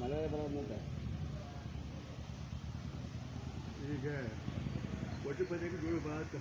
मलबे बराबर मत है। ठीक है। वोटर पर एक जोड़ बात